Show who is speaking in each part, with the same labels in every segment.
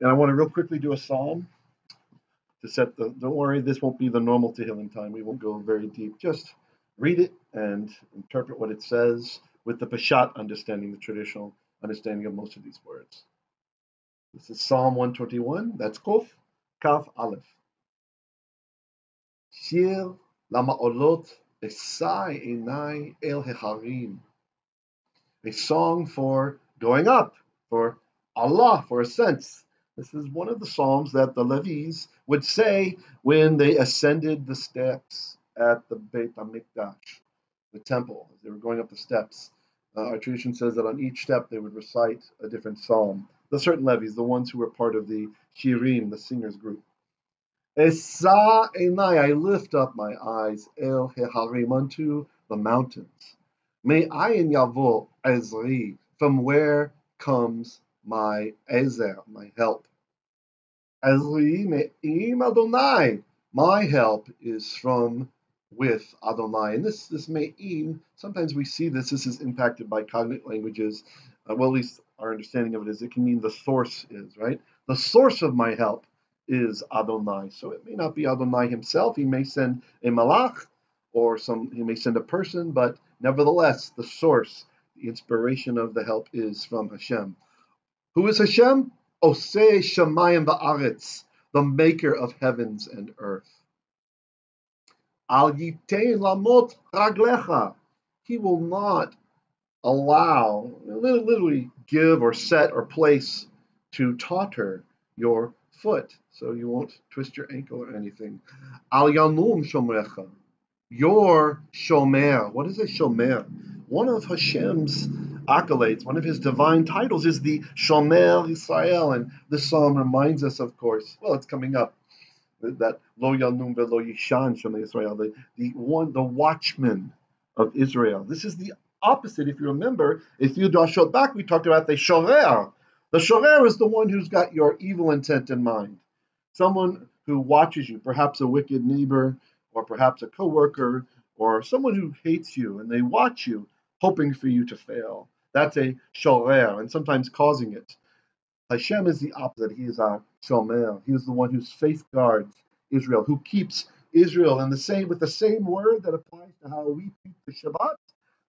Speaker 1: And I want to real quickly do a psalm to set the. Don't worry, this won't be the normal Tehillim time. We won't go very deep. Just read it and interpret what it says with the Peshat understanding, the traditional understanding of most of these words. This is Psalm 121. That's Kof, Kaf, Aleph. Shir Lama'olot Esai Enai El Hecharim. A song for going up, for Allah, for ascents. This is one of the psalms that the Levites would say when they ascended the steps at the Beit HaMikdash, the temple, as they were going up the steps. Uh, our tradition says that on each step they would recite a different psalm. The certain Levites, the ones who were part of the Shirim, the singers group. Esa enai, I lift up my eyes, el heharim, unto the mountains. May ayin yavo ezri, from where comes my ezer, my help. Me'im Adonai, my help is from with Adonai. And this this me'im, sometimes we see this, this is impacted by cognate languages. Uh, well, at least our understanding of it is it can mean the source is, right? The source of my help is Adonai. So it may not be Adonai himself. He may send a malach or some he may send a person, but nevertheless, the source, the inspiration of the help is from Hashem. Who is Hashem? Osei Shemayim Ba'aretz, the maker of heavens and earth. Al Yitein Lamot Raglecha. He will not allow, literally give or set or place to totter your foot, so you won't twist your ankle or anything. Al Yanum Shomrecha. Your Shomer. What is a Shomer? One of Hashem's accolades, one of his divine titles is the Shomer Israel, and this psalm reminds us, of course, well, it's coming up, that Lo Yanum Velo Yishan Shomer Israel, the, the one, the watchman of Israel. This is the opposite, if you remember, if you draw shot back, we talked about the Shorer. The Shorer is the one who's got your evil intent in mind. Someone who watches you, perhaps a wicked neighbor, or perhaps a coworker, or someone who hates you, and they watch you, hoping for you to fail. That's a shorer, and sometimes causing it. Hashem is the opposite. He is our shomer. He is the one who safeguards Israel, who keeps Israel, and the same with the same word that applies to how we keep the Shabbat,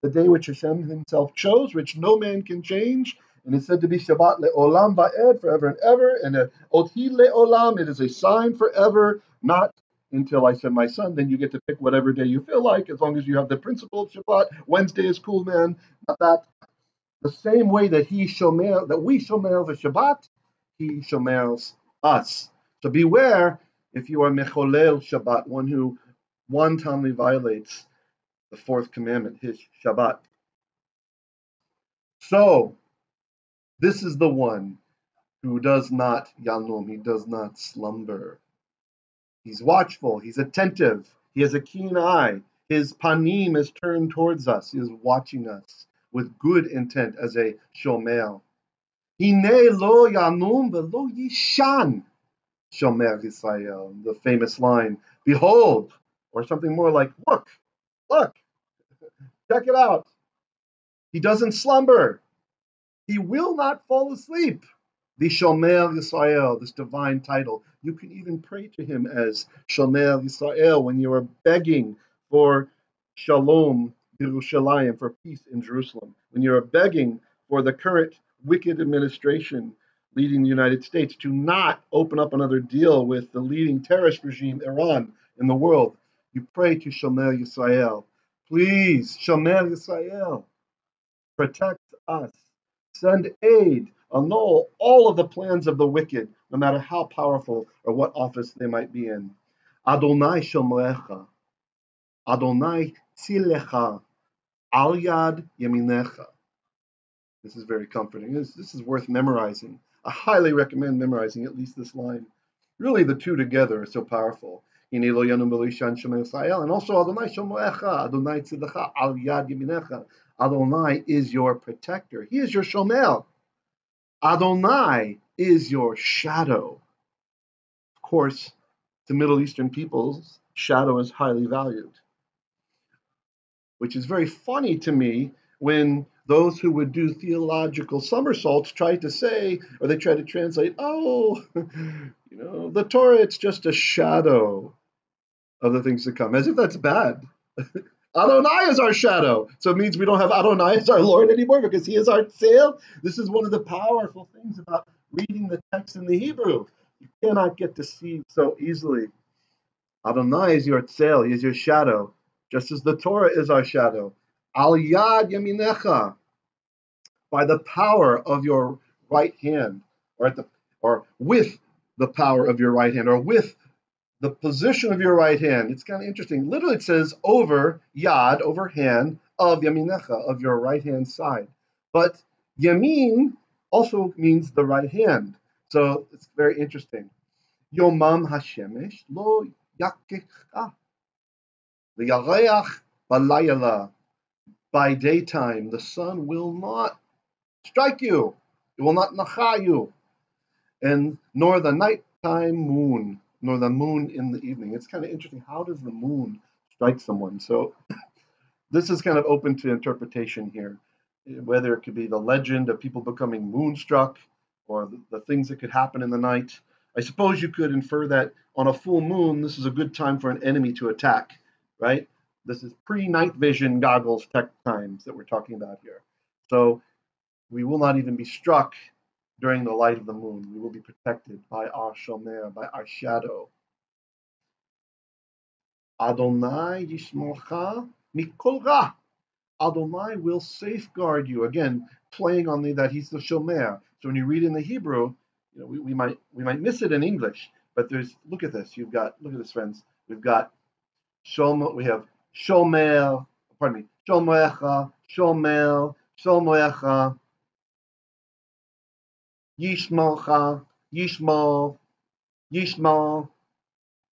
Speaker 1: the day which Hashem Himself chose, which no man can change. And it's said to be Shabbat le'olam ba'ed, forever and ever. And oti le'olam, it is a sign forever, not until I send my son. Then you get to pick whatever day you feel like, as long as you have the principle of Shabbat. Wednesday is cool, man. Not that the same way that he shomer, that we shomer the Shabbat, he shomers us. So beware if you are mecholel Shabbat, one who wantonly violates the fourth commandment, his Shabbat. So, this is the one who does not yanum, he does not slumber. He's watchful, he's attentive, he has a keen eye. His panim is turned towards us, he is watching us with good intent as a shomer. Hine lo yanum velo yishan, shomer Israel. The famous line, behold, or something more like, look, look, check it out. He doesn't slumber. He will not fall asleep. The Shomer Israel, this divine title. You can even pray to him as Shomer Israel when you are begging for shalom Yerushalayim, for peace in Jerusalem. When you're begging for the current wicked administration leading the United States to not open up another deal with the leading terrorist regime, Iran, in the world, you pray to Shomer Yisrael. Please, Shomer Yisrael, protect us. Send aid. Annul all of the plans of the wicked, no matter how powerful or what office they might be in. Adonai Shomrecha. Adonai Tzilecha. Al Yad Yeminecha. This is very comforting. This, this is worth memorizing. I highly recommend memorizing at least this line. Really, the two together are so powerful. And also Adonai Shomecha, Adonai Tzilecha, Al Yad Yeminecha. Adonai is your protector. He is your Shomer. Adonai is your shadow. Of course, to Middle Eastern peoples, shadow is highly valued which is very funny to me when those who would do theological somersaults try to say, or they try to translate, oh, you know, the Torah, it's just a shadow of the things to come, as if that's bad. Adonai is our shadow. So it means we don't have Adonai as our Lord anymore because he is our tzel. This is one of the powerful things about reading the text in the Hebrew. You cannot get deceived so easily. Adonai is your tzel, he is your shadow, just as the Torah is our shadow. Al yad yaminecha, by the power of your right hand, or at the or with the power of your right hand, or with the position of your right hand. It's kind of interesting. Literally, it says over yad, over hand of yaminecha, of your right hand side. But yamin also means the right hand. So it's very interesting. Yomam hashemesh lo yakecha. V'yareach balayala. By daytime, the sun will not strike you. It will not nacha you. And nor the nighttime moon nor the moon in the evening. It's kind of interesting. How does the moon strike someone? So this is kind of open to interpretation here, whether it could be the legend of people becoming moonstruck or the, the things that could happen in the night. I suppose you could infer that on a full moon, this is a good time for an enemy to attack, right? This is pre-night vision goggles tech times that we're talking about here. So we will not even be struck during the light of the moon. We will be protected by our shomer, by our shadow. Adonai yishmocha mikol ra. Adonai will safeguard you. Again, playing on the that he's the shomer. So when you read in the Hebrew, you know, we, we might we might miss it in English, but there's look at this. You've got look at this, friends. We've got shomer. We have shomer. Pardon me. Shomecha. Shomer. Shomecha. Yishmocha, Yishmo, Yishmo.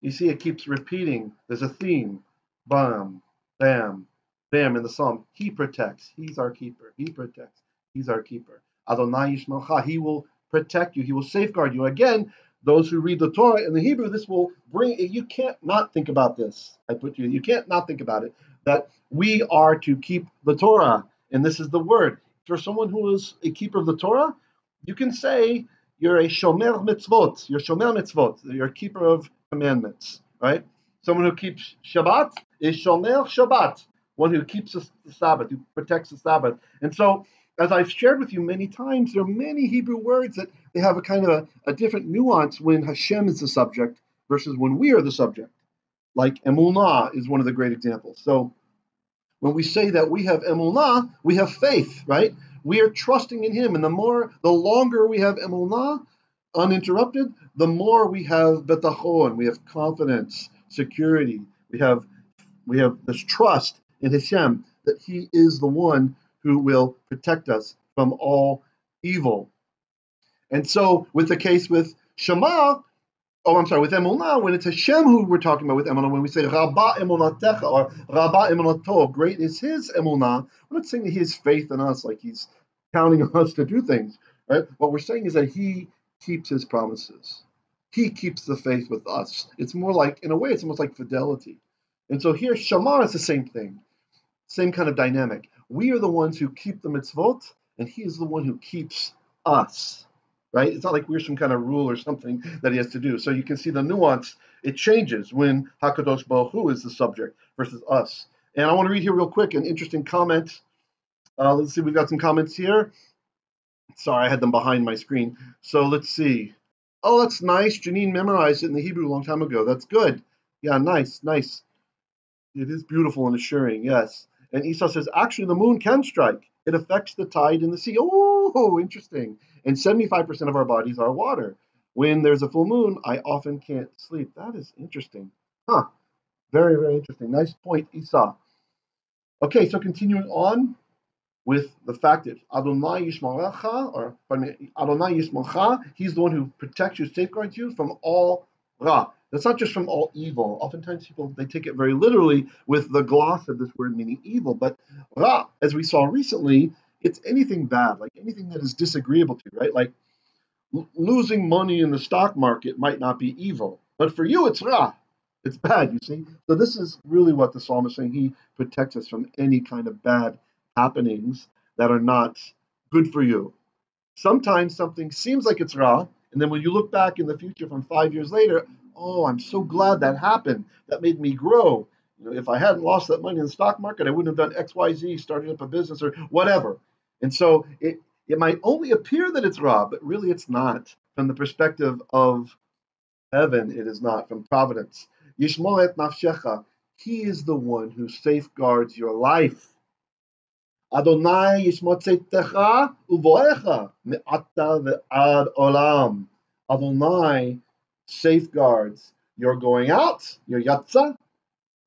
Speaker 1: You see, it keeps repeating. There's a theme. Bam, bam, bam in the psalm. He protects. He's our keeper. He protects. He's our keeper. Adonai Yishmocha. He will protect you. He will safeguard you. Again, those who read the Torah in the Hebrew, this will bring. You can't not think about this. I put you. You can't not think about it. That we are to keep the Torah, and this is the word for someone who is a keeper of the Torah you can say you're a shomer mitzvot, you're shomer mitzvot, you're a keeper of commandments, right? Someone who keeps Shabbat is shomer Shabbat, one who keeps the Sabbath, who protects the Sabbath. And so, as I've shared with you many times, there are many Hebrew words that they have a kind of a, a different nuance when Hashem is the subject versus when we are the subject. Like emunah is one of the great examples. So, when we say that we have emunah, we have faith, right? We are trusting in Him, and the more, the longer we have emunah uninterrupted, the more we have betachon, we have confidence, security, we have we have this trust in Hashem that He is the one who will protect us from all evil. And so, with the case with Shema, oh, I'm sorry, with Emunah, when it's Hashem who we're talking about with Emunah, when we say Rabba Emunatecha or Rabba Emunato, great is his Emunah, we're not saying that he has faith in us like he's counting on us to do things, right? What we're saying is that he keeps his promises. He keeps the faith with us. It's more like, in a way, it's almost like fidelity. And so here, Shema is the same thing, same kind of dynamic. We are the ones who keep the mitzvot, and he is the one who keeps us right? It's not like we're some kind of rule or something that he has to do. So you can see the nuance. It changes when Hakadosh Baruch Hu is the subject versus us. And I want to read here real quick an interesting comment. Uh, let's see, we've got some comments here. Sorry, I had them behind my screen. So let's see. Oh, that's nice. Janine memorized it in the Hebrew a long time ago. That's good. Yeah, nice, nice. It is beautiful and assuring, yes. And Esau says, actually, the moon can strike. It affects the tide in the sea. Oh, interesting. And 75% of our bodies are water. When there's a full moon, I often can't sleep. That is interesting. Huh. Very, very interesting. Nice point, Esau. Okay, so continuing on with the fact that Adonai Yishmarecha, or pardon me, Adonai Yishmarecha, he's the one who protects you, safeguards you from all ra. That's not just from all evil. Oftentimes people they take it very literally with the gloss of this word meaning evil. But ra, as we saw recently, it's anything bad, like anything that is disagreeable to you, right? Like l- losing money in the stock market might not be evil, but for you it's ra. It's bad, you see. So this is really what the psalmist is saying. He protects us from any kind of bad happenings that are not good for you. Sometimes something seems like it's Ra, and then when you look back in the future from five years later, oh, I'm so glad that happened. That made me grow. You know, if I hadn't lost that money in the stock market, I wouldn't have done X, Y, Z, starting up a business or whatever. And so it it might only appear that it's ra, but really it's not. From the perspective of heaven, it is not. From providence. Yishmoet nafshecha. He is the one who safeguards your life. Adonai yishmotzetecha uvoecha me'ata ve'ad olam. Adonai safeguards your going out, your yatza,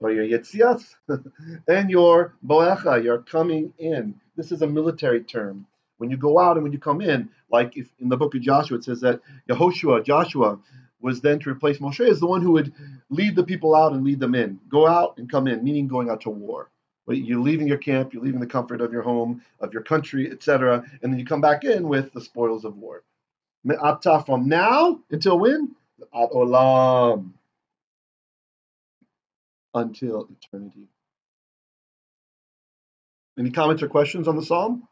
Speaker 1: or your yetzias, and your boecha, your coming in. This is a military term. When you go out and when you come in, like if in the book of Joshua it says that Yehoshua, Joshua, was then to replace Moshe as the one who would lead the people out and lead them in. Go out and come in, meaning going out to war. You're leaving your camp, you're leaving the comfort of your home, of your country, etc., and then you come back in with the spoils of war. From now until when? Ad olam. Until eternity. Any comments or questions on the psalm?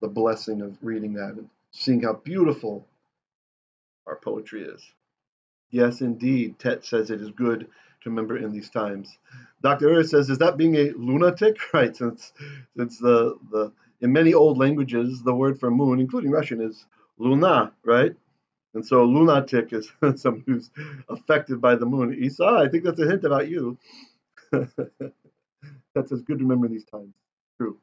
Speaker 1: The blessing of reading that and seeing how beautiful our poetry is. Yes, indeed. Tet says it is good to remember in these times. Dr. Ur says, is that being a lunatic? Right, since since the the in many old languages the word for moon, including Russian, is luna, right? And so lunatic is someone who's affected by the moon. Isa, I think that's a hint about you. that says good to remember these times. True.